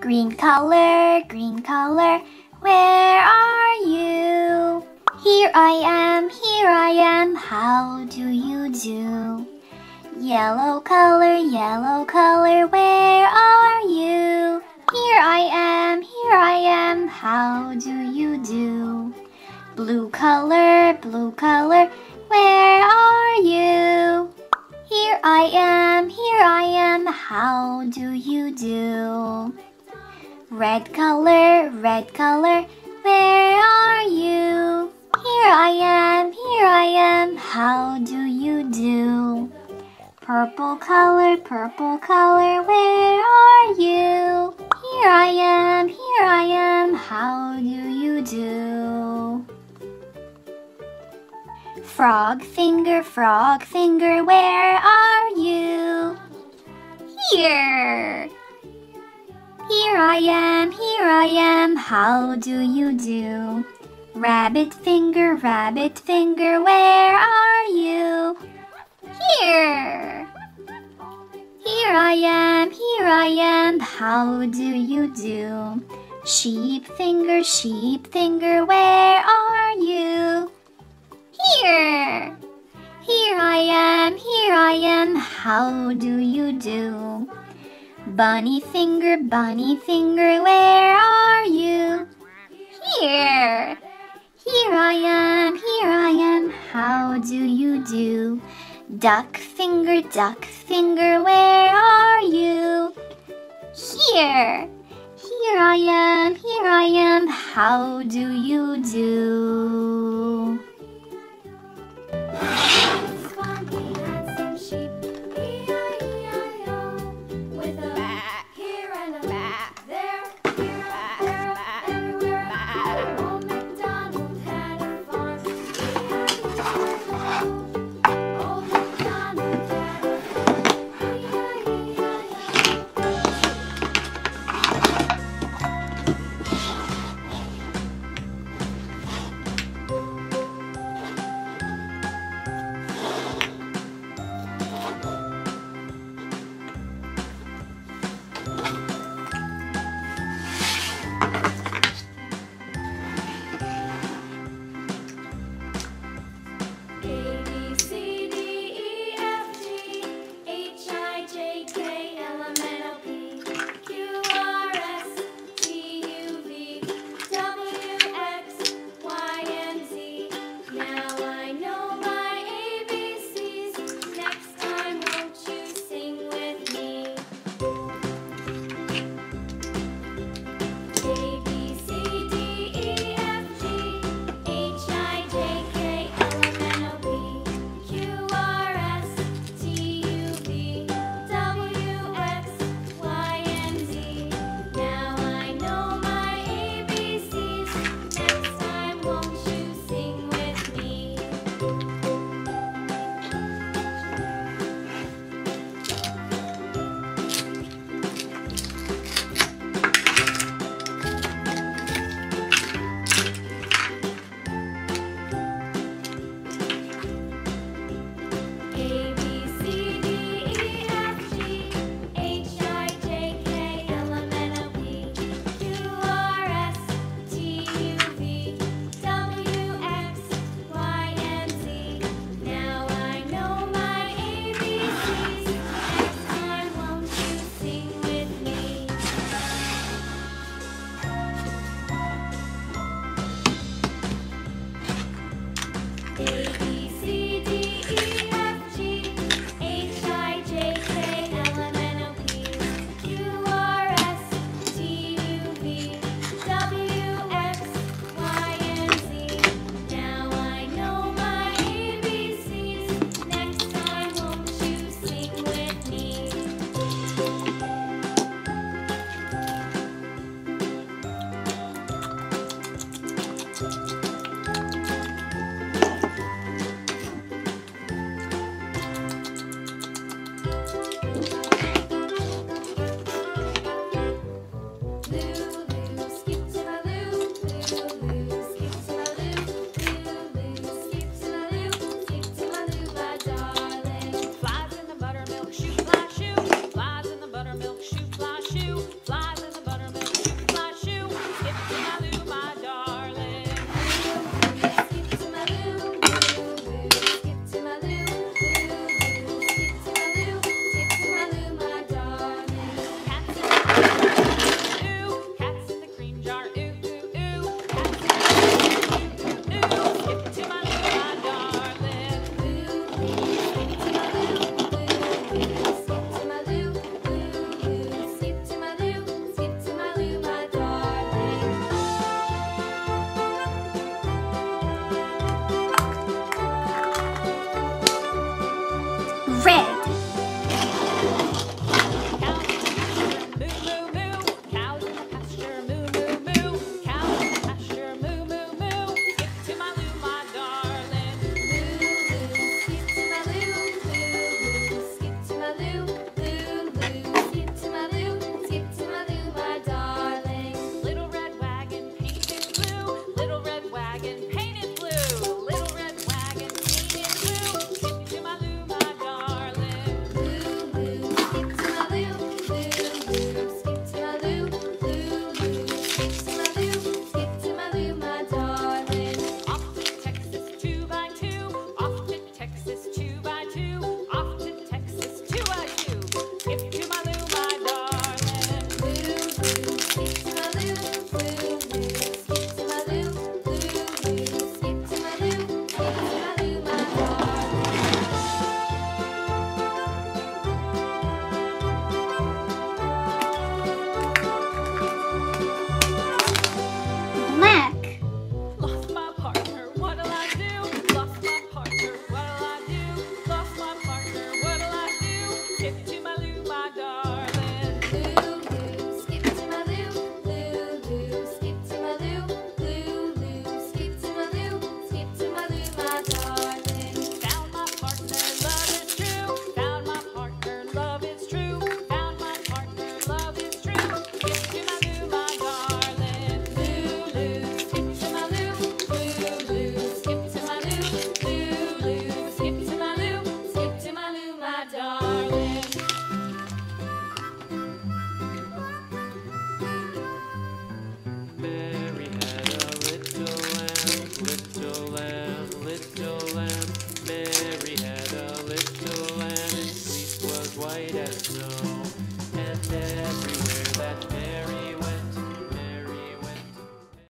Green color, green color, where are you? Here I am, here I am, how do you do? Yellow color, yellow color, where are you? Here I am, here I am, how do you do? Blue color, blue color, where are you? Here I am, here I am, how do you do? Red color, red color, where are you? Here I am, here I am, how do you do? Purple color, purple color, where are you? Here I am, here I am, how do you do? Frog finger, frog finger, how do you do? Rabbit finger, rabbit finger, where are you? Here! Here I am, here I am, how do you do? Sheep finger, sheep finger, where are you? Here! Here I am, here I am, how do you do? Bunny finger, bunny finger, where are you? Here! Here I am, here I am, how do you do? Duck finger, duck finger, where are you? Here! Here I am, here I am, how do you do? Thank you. dragon pain.